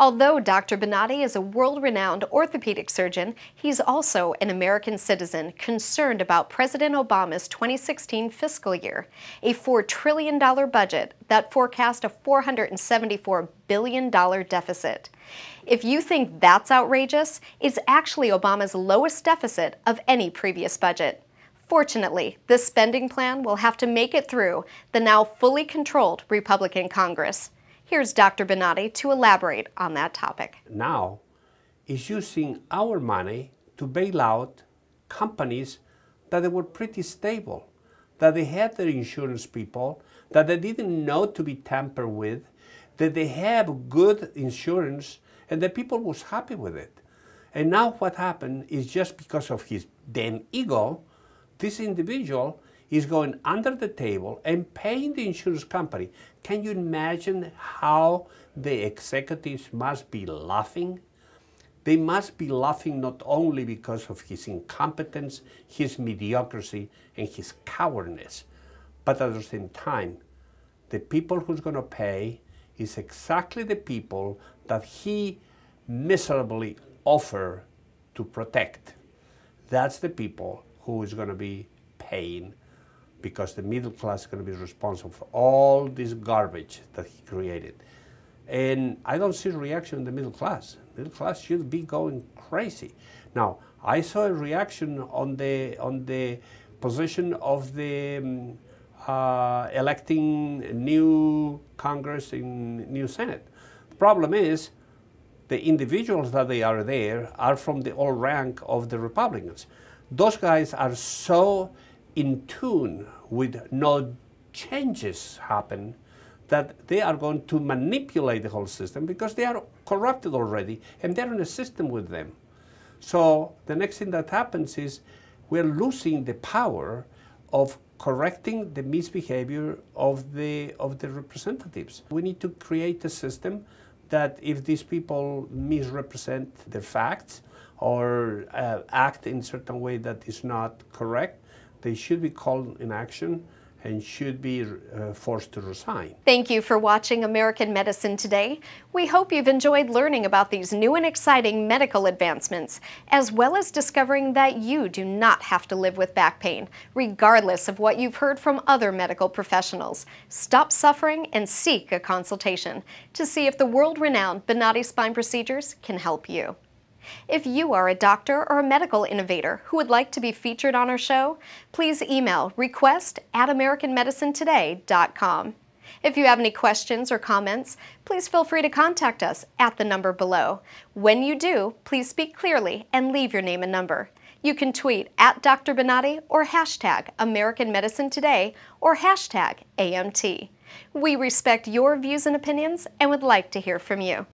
Although Dr. Bonati is a world renowned orthopedic surgeon, he's also an American citizen concerned about President Obama's 2016 fiscal year, a $4 trillion budget that forecast a $474 billion deficit. If you think that's outrageous, it's actually Obama's lowest deficit of any previous budget. Fortunately, this spending plan will have to make it through the now fully controlled Republican Congress. Here's Dr. Bonati to elaborate on that topic. Now is using our money to bail out companies that they were pretty stable, that they had their insurance people, that they didn't know to be tampered with, that they have good insurance, and the people was happy with it. And now what happened is just because of his damn ego, this individual is going under the table and paying the insurance company. Can you imagine how the executives must be laughing? They must be laughing not only because of his incompetence, his mediocrity, and his cowardness, but at the same time, the people who's going to pay is exactly the people that he miserably offered to protect. That's the people who is going to be paying because the middle class is going to be responsible for all this garbage that he created. And I don't see a reaction in the middle class. Middle class should be going crazy. Now, I saw a reaction on the on the position of the um, uh, electing new Congress and new Senate. The problem is the individuals that they are there are from the old rank of the Republicans. Those guys are so in tune with no changes happen that they are going to manipulate the whole system because they are corrupted already and they're in a system with them. So the next thing that happens is we're losing the power of correcting the misbehavior of the of the representatives. We need to create a system that if these people misrepresent the facts or uh, act in a certain way that is not correct, they should be called in action and should be uh, forced to resign. Thank you for watching American Medicine Today. We hope you've enjoyed learning about these new and exciting medical advancements, as well as discovering that you do not have to live with back pain, regardless of what you've heard from other medical professionals. Stop suffering and seek a consultation to see if the world-renowned Bonati Spine Procedures can help you. If you are a doctor or a medical innovator who would like to be featured on our show, please email request at americanmedicinetoday.com. If you have any questions or comments, please feel free to contact us at the number below. When you do, please speak clearly and leave your name and number. You can tweet at Dr. Bonati or hashtag American Medicine Today or hashtag AMT. We respect your views and opinions and would like to hear from you.